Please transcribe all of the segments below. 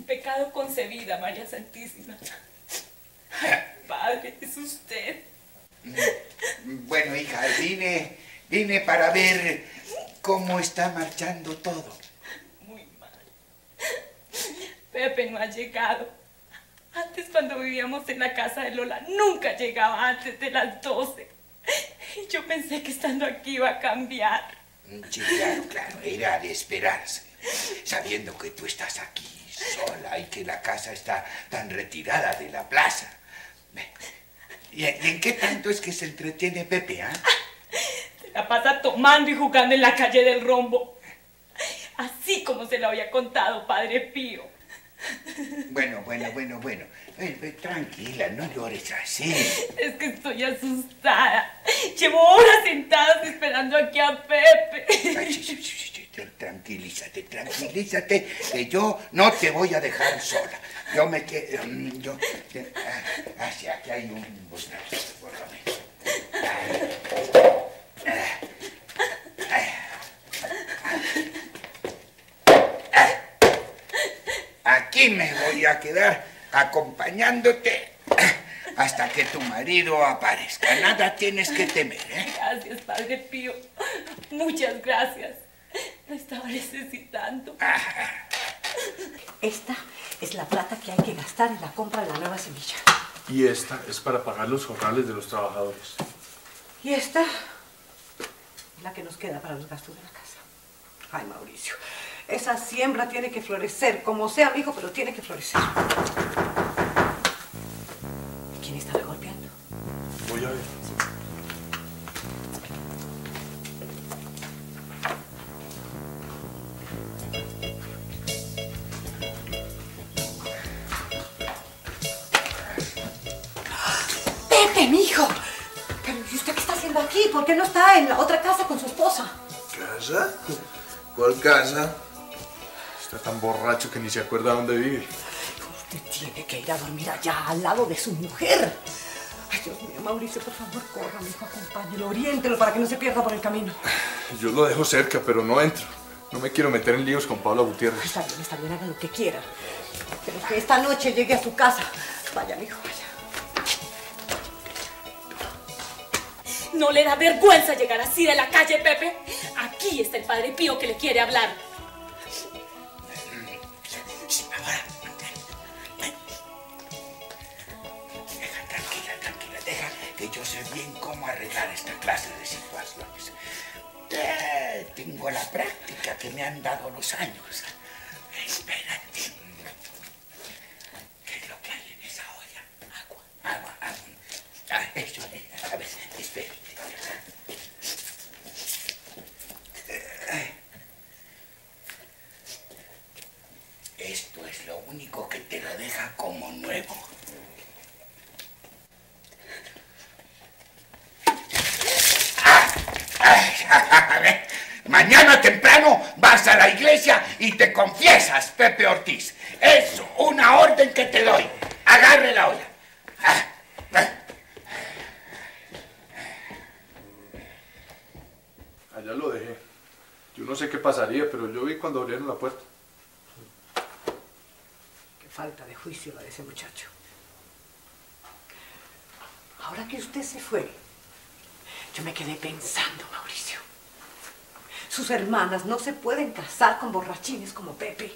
sin pecado concebida, María Santísima. padre, es usted. Bueno, hija, vine, vine para ver cómo está marchando todo. Muy mal. Pepe no ha llegado. Antes cuando vivíamos en la casa de Lola, nunca llegaba antes de las 12. Y yo pensé que estando aquí iba a cambiar. Sí, claro, claro, era de esperarse. Sabiendo que tú estás aquí sola y que la casa está tan retirada de la plaza. ¿Y en qué tanto es que se entretiene Pepe, ah? Se la pasa tomando y jugando en la calle del rombo. Así como se lo había contado Padre Pío. Bueno, bueno, bueno, bueno. tranquila, no llores así. Es que estoy asustada. Llevo horas sentadas esperando aquí a Pepe. Tranquilízate, tranquilízate, que yo no te voy a dejar sola. Yo me quedo... Mm, yo, hacia ah, aquí hay un Aquí me voy a quedar acompañándote hasta que tu marido aparezca. Nada tienes que temer, ¿eh? Gracias, Padre Pío. Muchas gracias. Lo estaba necesitando. Esta es la plata que hay que gastar en la compra de la nueva semilla. Y esta es para pagar los jornales de los trabajadores. Y esta la que nos queda para los gastos de la casa. Ay, Mauricio, esa siembra tiene que florecer, como sea, hijo, pero tiene que florecer. Mi hijo. Pero ¿y usted qué está haciendo aquí? ¿Por qué no está en la otra casa con su esposa? ¿Casa? ¿Cuál casa? Está tan borracho que ni se acuerda dónde vive. Usted tiene que ir a dormir allá, al lado de su mujer. Ay, Dios mío, Mauricio, por favor, corra, mi hijo, acompáñelo, oriéntelo para que no se pierda por el camino. Yo lo dejo cerca, pero no entro. No me quiero meter en líos con Pablo Gutiérrez. Está bien, está bien, haga lo que quiera. Pero que esta noche llegue a su casa. Vaya, mi hijo, vaya. ¿No le da vergüenza llegar así de la calle, Pepe? Aquí está el Padre Pío que le quiere hablar. yo sé bien cómo arreglar esta clase de situaciones. tengo la práctica que me han dado los años. Espérate. ¿Qué es lo que hay en esa olla? Agua. Agua, agua. Ah, eso es. A ver, espérate. Esto es lo único que te lo deja como nuevo. Mañana temprano vas a la iglesia y te confiesas, Pepe Ortiz. Es una orden que te doy. Agarre la olla. Allá lo dejé. Yo no sé qué pasaría, pero yo vi cuando abrieron la puerta. Qué falta de juicio la de ese muchacho. Ahora que usted se fue, yo me quedé pensando, Mauricio. Sus hermanas no se pueden casar con borrachines como Pepe.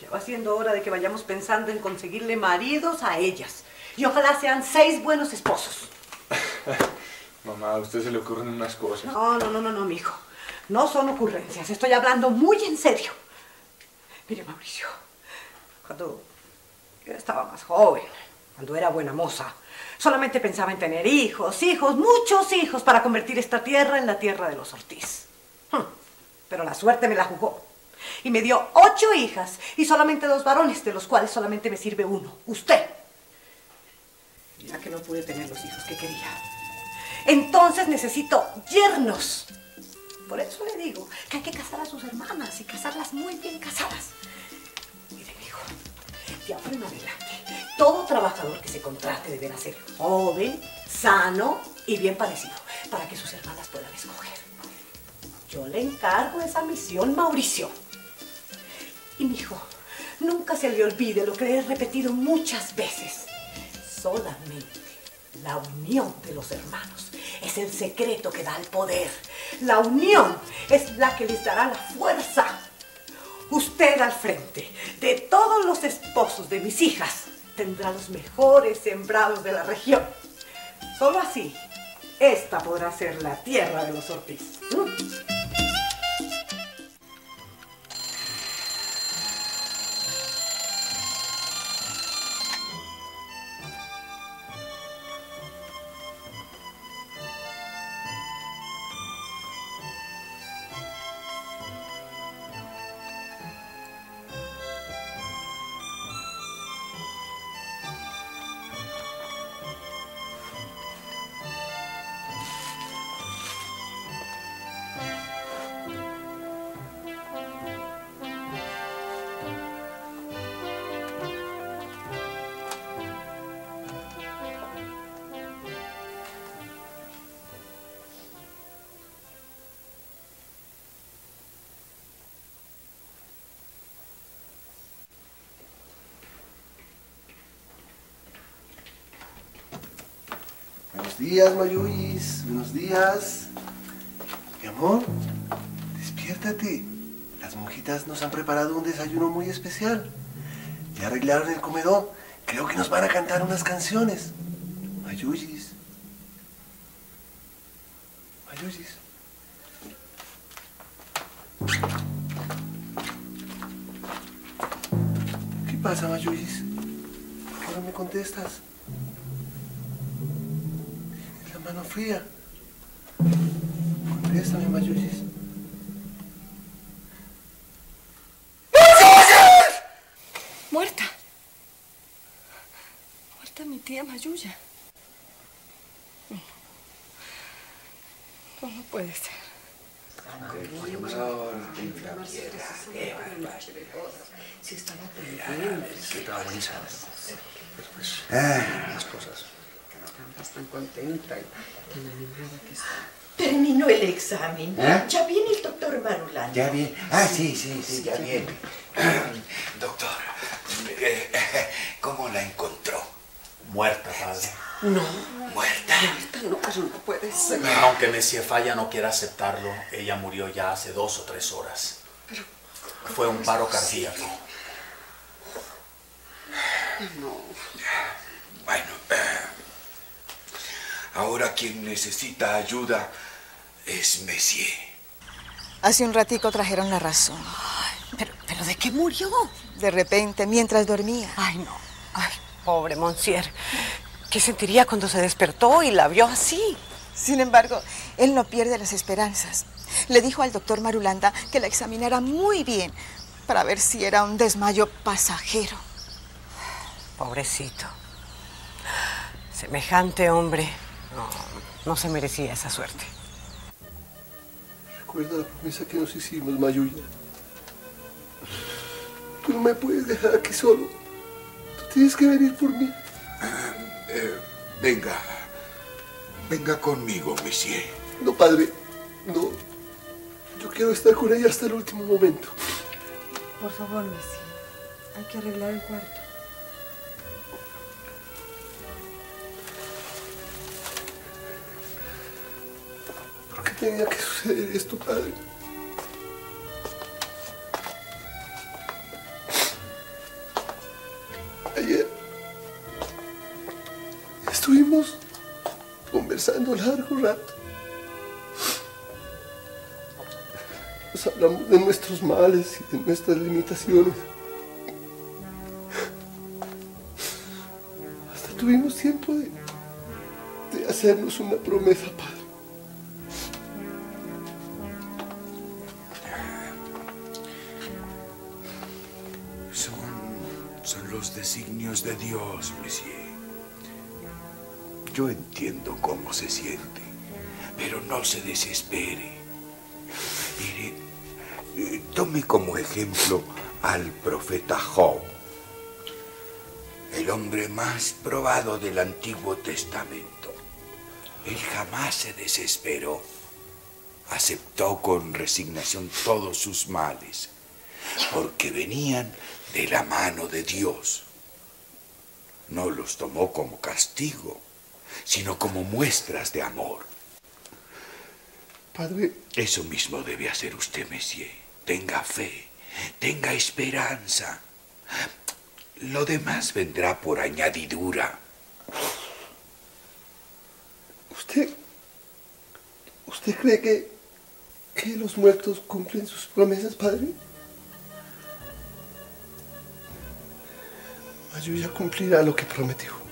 Ya va siendo hora de que vayamos pensando en conseguirle maridos a ellas. Y ojalá sean seis buenos esposos. Mamá, a usted se le ocurren unas cosas. No, no, no, no, no, mijo. No son ocurrencias. Estoy hablando muy en serio. Mire, Mauricio, cuando yo estaba más joven, cuando era buena moza, Solamente pensaba en tener hijos, hijos, muchos hijos para convertir esta tierra en la tierra de los Ortiz. Pero la suerte me la jugó. Y me dio ocho hijas y solamente dos varones, de los cuales solamente me sirve uno, usted. Ya que no pude tener los hijos que quería. Entonces necesito yernos. Por eso le digo que hay que casar a sus hermanas y casarlas muy bien casadas. Mire, hijo, de ahora en adelante todo trabajador que se contrate deberá ser joven, sano y bien parecido, para que sus hermanas puedan escoger. Yo le encargo esa misión, Mauricio. Y mi hijo, Nunca se le olvide lo que he repetido muchas veces. Solamente la unión de los hermanos es el secreto que da el poder. La unión es la que les dará la fuerza. Usted al frente de todos los esposos de mis hijas tendrá los mejores sembrados de la región. Solo así, esta podrá ser la tierra de los Ortiz. Buenos días, Mayuis. Buenos días. Mi amor, despiértate. Las monjitas nos han preparado un desayuno muy especial. Ya arreglaron el comedor. Creo que nos van a cantar unas canciones. Mayuyis. Mayuyis. ¿Qué pasa, Mayuyis? ¿Por qué no me contestas? Mano fría. Contéstame, Mayuyis. Muerta. Muerta mi tía Mayuya. No. Puede ser. Ah, Tan contenta y tan animada que está. Terminó el examen. ¿Eh? Ya viene el doctor Marulanda. ya bien. Ah, sí, sí, sí, ya bien. Doctor, eh, eh, ¿cómo la encontró? Muerta, padre. No, Muerta. esta no, eso no puede ser. Aunque Messie Falla no quiera aceptarlo, ella murió ya hace dos o tres horas. Fue un paro cardíaco. Bueno, ahora quien necesita ayuda es Messier. Hace un ratico trajeron la razón. ¿Pero, pero de qué murió? De repente, mientras dormía. Ay, no. Ay, pobre Monsieur. ¿Qué sentiría cuando se despertó y la vio así? Sin embargo, él no pierde las esperanzas. Le dijo al doctor Marulanda que la examinara muy bien para ver si era un desmayo pasajero. Pobrecito. Semejante hombre. No, no se merecía esa suerte. Recuerda la promesa que nos hicimos, Mayuya. Tú no me puedes dejar aquí solo. Tú tienes que venir por mí. Eh, venga, venga conmigo, Messier. No, padre. No. Yo quiero estar con ella hasta el último momento. Por favor, Messi. Hay que arreglar el cuarto. Tenía que suceder esto, padre? Ayer estuvimos conversando largo rato. Nos hablamos de nuestros males y de nuestras limitaciones. Hasta tuvimos tiempo de, hacernos una promesa, padre. Son, son los designios de Dios, Messier. Yo entiendo cómo se siente, pero no se desespere. Mire, eh, tome como ejemplo al profeta Job, el hombre más probado del Antiguo Testamento. Él jamás se desesperó. Aceptó con resignación todos sus males. porque venían de la mano de Dios. No los tomó como castigo, sino como muestras de amor. Padre, Eso mismo debe hacer usted, Monsieur. Tenga fe, tenga esperanza. Lo demás vendrá por añadidura. ¿usted. ¿Usted cree que. que los muertos cumplen sus promesas, padre? Mayuya cumplirá lo que prometió.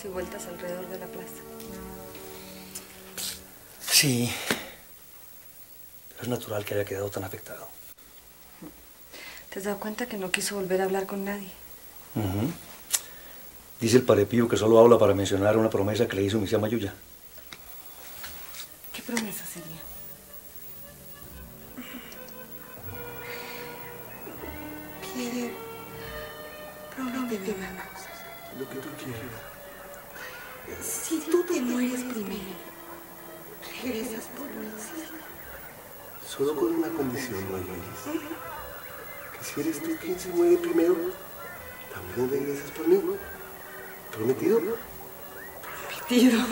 Vueltas y vueltas alrededor de la plaza. Sí. Pero es natural que haya quedado tan afectado. ¿Te has dado cuenta que no quiso volver a hablar con nadie? Dice el parepío que solo habla para mencionar una promesa que le hizo Misia Mayuya.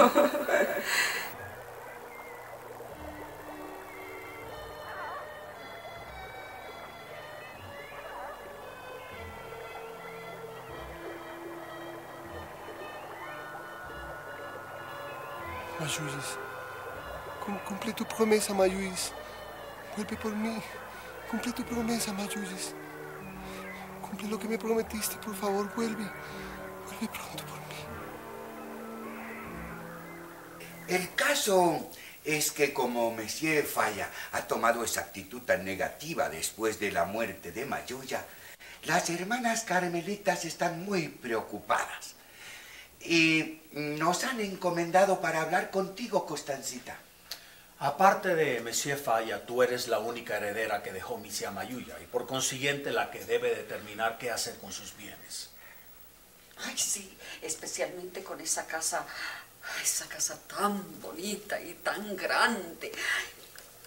Cum- cumple tu promesa, Mayulis. Vuelve por mí. Cumple tu promesa, Mayulis. Cumple lo que me prometiste, por favor, vuelve. Vuelve pronto por El caso es que como Monsieur Falla ha tomado esa actitud tan negativa después de la muerte de Mayuya, las hermanas carmelitas están muy preocupadas. Y nos han encomendado para hablar contigo, Costancita. Aparte de Monsieur Falla, tú eres la única heredera que dejó Misia Mayuya y por consiguiente la que debe determinar qué hacer con sus bienes. Ay, sí, especialmente con esa casa, esa casa tan bonita y tan grande.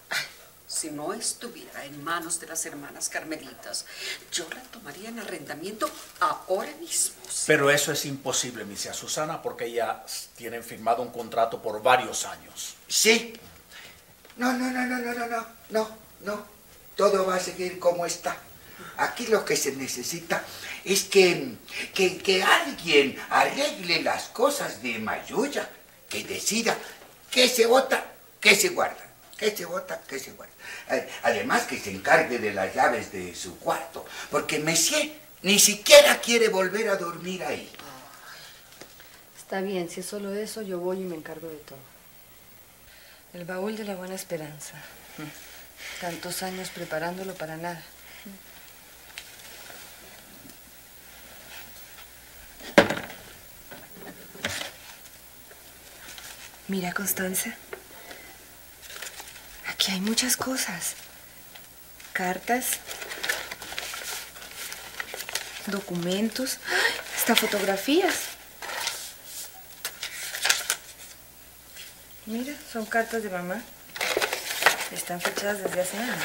Ay, si no estuviera en manos de las hermanas carmelitas, yo la tomaría en arrendamiento ahora mismo. Pero eso es imposible, Misia Susana, porque ellas tienen firmado un contrato por varios años. Sí. No, no, no, no, no, no, no, no, no. Todo va a seguir como está. Aquí lo que se necesita es que, que, que alguien arregle las cosas de Mayuya, que decida qué se vota, qué se guarda, qué se vota, qué se guarda. Además que se encargue de las llaves de su cuarto, porque Messier ni siquiera quiere volver a dormir ahí. Está bien, si es solo eso, yo voy y me encargo de todo. El baúl de la buena esperanza. Tantos años preparándolo para nada. Mira, Constanza. Aquí hay muchas cosas. Cartas. Documentos. Hasta fotografías. Mira, son cartas de mamá. Están fechadas desde hace años.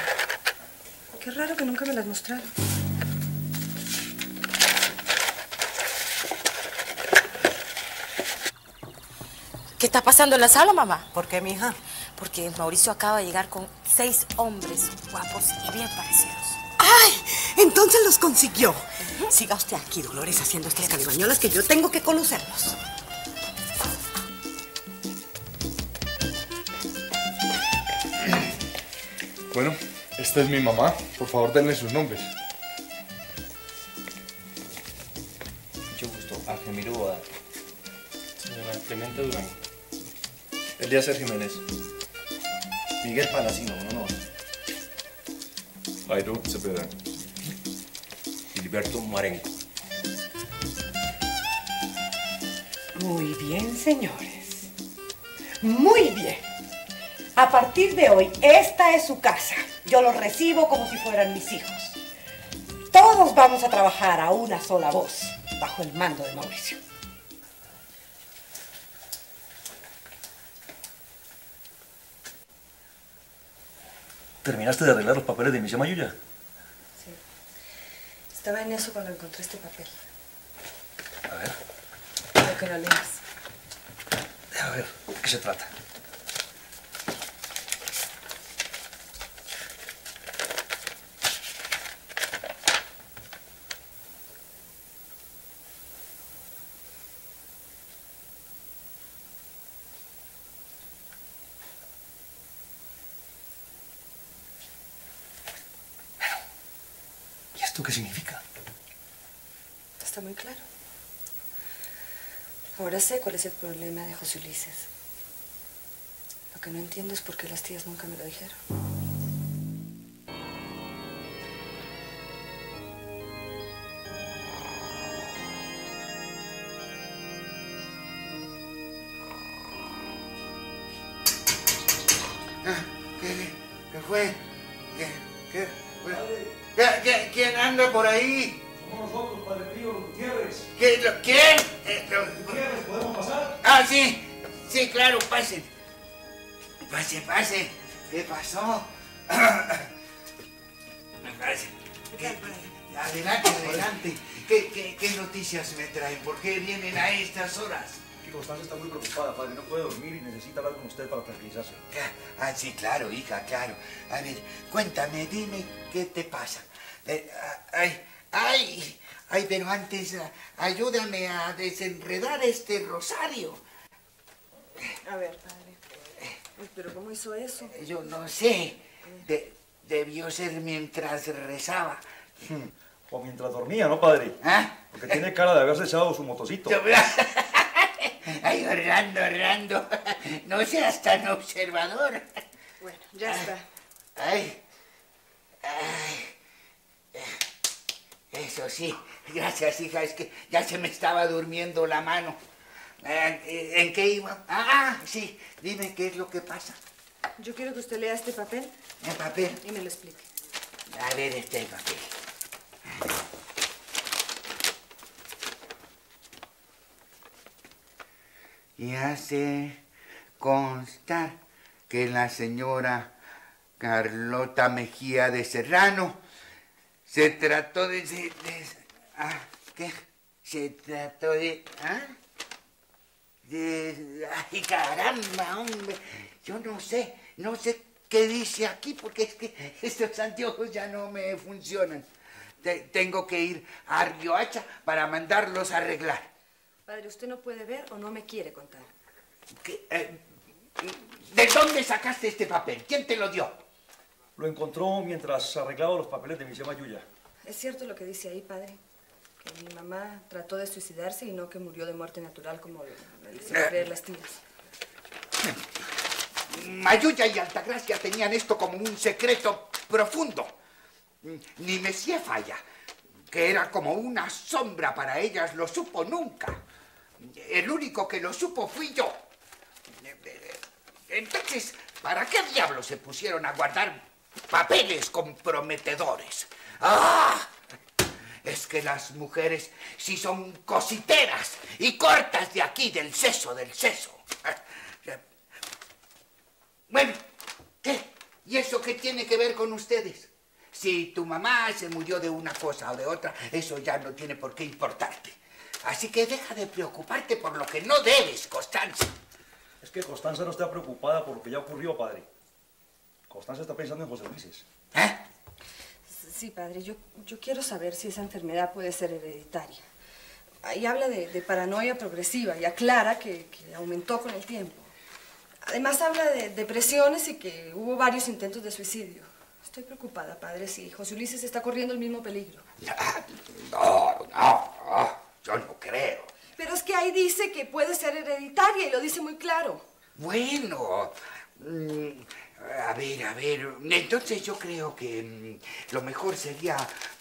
Qué raro que nunca me las mostraron. ¿Qué está pasando en la sala, mamá? ¿Por qué, mija? Porque Mauricio acaba de llegar con seis hombres guapos y bien parecidos. ¡Ay! Entonces los consiguió. Siga usted aquí, Dolores, haciendo estos calibañolas que yo tengo que conocerlos. Bueno, esta es mi mamá. Por favor, denle sus nombres. Elías Jiménez. Miguel Palacino, no, no. Jairo Cepeda. Gilberto Marenco. Muy bien, señores. Muy bien. A partir de hoy, esta es su casa. Yo los recibo como si fueran mis hijos. Todos vamos a trabajar a una sola voz, bajo el mando de Mauricio. ¿Terminaste de arreglar los papeles de Misia Mayuya? Sí. Estaba en eso cuando encontré este papel. A ver, Quiero que lo leas. a ver, ¿de qué se trata? Esto qué significa? Está muy claro. Ahora sé cuál es el problema de José Ulises. Lo que no entiendo es por qué las tías nunca me lo dijeron. Pase, pase. ¿Qué pasó? Pase. ¿Qué- Adelante, adelante. ¿Qué, qué, qué noticias me traen? ¿Por qué vienen a estas horas? Que Constanza está muy preocupada, padre. No puede dormir y necesita hablar con usted para tranquilizarse. Ah, sí, claro, hija, claro. A ver, cuéntame, dime qué te pasa. Eh, ay, ay, ay, pero antes ayúdame a desenredar este rosario. A ver, padre. Ay, ¿Pero cómo hizo eso? Yo no sé. De- debió ser mientras rezaba. O mientras dormía, ¿no, padre? ¿Ah? Porque tiene cara de haberse echado su motocito. Ay, Orlando, Orlando, no seas tan observador. Bueno, ya está. Ay, ay, eso sí, gracias, hija, es que ya se me estaba durmiendo la mano. Eh, ¿En qué iba? Ah, sí, dime qué es lo que pasa. Yo quiero que usted lea este papel El papel. y me lo explique. A ver, este papel. Y hace constar que la señora Carlota Mejía de Serrano se trató de... de- de- ah, ¿Qué? Se trató de... ¿Ah? ¡Ay, caramba, hombre! Yo no sé, no sé qué dice aquí porque es que estos anteojos ya no me funcionan. Te- tengo que ir a Riohacha para mandarlos a arreglar. Padre, usted no puede ver o no me quiere contar. ¿Qué, eh, ¿De dónde sacaste este papel? ¿Quién te lo dio? Lo encontró mientras arreglaba los papeles de Misia Mayuya. ¿Es cierto lo que dice ahí, padre? Mi mamá trató de suicidarse y no que murió de muerte natural como hicieron creer las tías. Mayuya y Altagracia tenían esto como un secreto profundo. Ni Mesía Falla, que era como una sombra para ellas, lo supo nunca. El único que lo supo fui yo. Entonces, ¿para qué diablos se pusieron a guardar papeles comprometedores? ¡Ah! Es que las mujeres sí son cositeras y cortas de aquí, del seso, del seso. Bueno, ¿qué? ¿Y eso qué tiene que ver con ustedes? Si tu mamá se murió de una cosa o de otra, eso ya no tiene por qué importarte. Así que deja de preocuparte por lo que no debes, Constanza. Es que Constanza no está preocupada por lo que ya ocurrió, padre. Constanza está pensando en José Luis. Sí, padre, yo, yo quiero saber si esa enfermedad puede ser hereditaria. Ahí habla de, de paranoia progresiva y aclara que, que aumentó con el tiempo. Además habla de depresiones y que hubo varios intentos de suicidio. Estoy preocupada, padre, si José Ulises está corriendo el mismo peligro. No, no, no, yo no creo. Pero es que ahí dice que puede ser hereditaria y lo dice muy claro. Bueno, mm, a ver, a ver, entonces yo creo que mm, lo mejor sería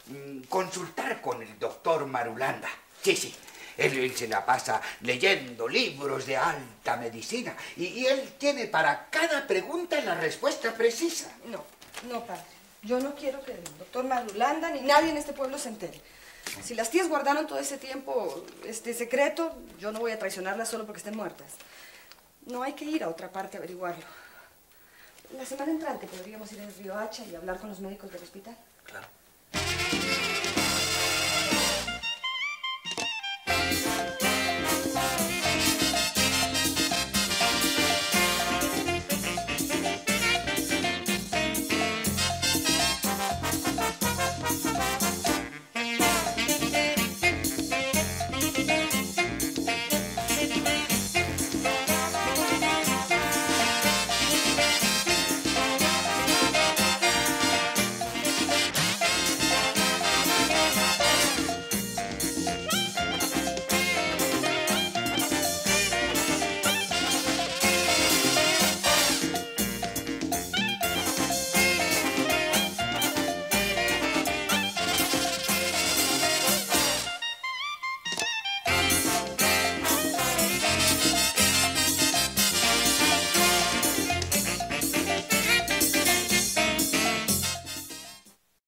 mm, consultar con el doctor Marulanda. Sí, sí. Él, se la pasa leyendo libros de alta medicina y, y él tiene para cada pregunta la respuesta precisa. No, no, padre. Yo no quiero que el doctor Marulanda ni nadie en este pueblo se entere. Si las tías guardaron todo ese tiempo este secreto, yo no voy a traicionarlas solo porque estén muertas. No hay que ir a otra parte a averiguarlo. La semana entrante podríamos ir a Río Hacha y hablar con los médicos del hospital. Claro.